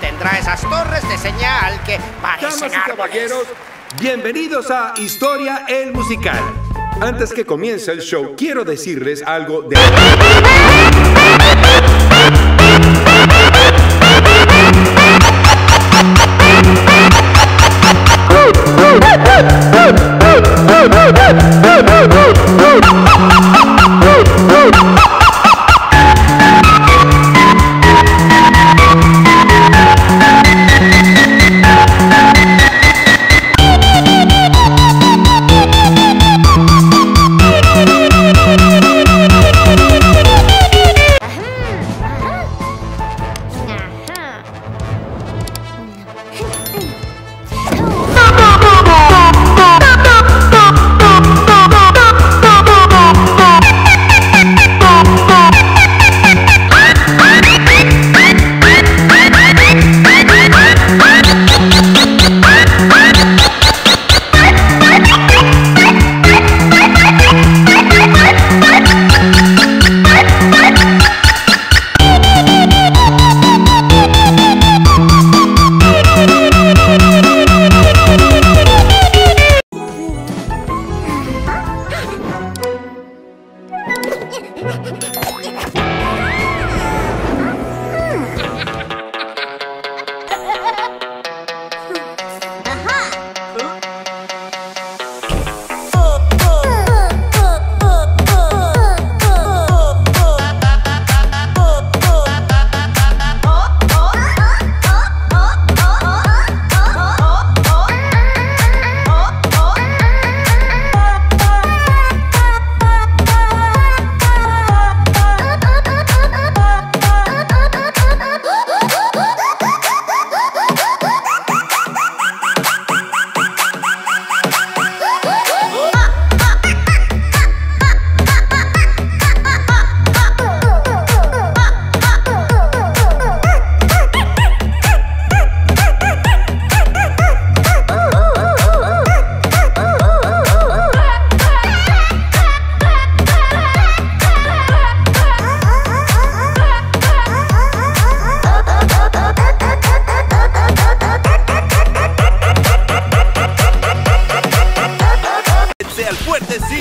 tendrá esas torres de señal que parecen Damas y caballeros, bienvenidos a Historia el Musical. Antes que comience el show, quiero decirles algo de...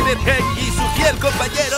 Y su fiel compañero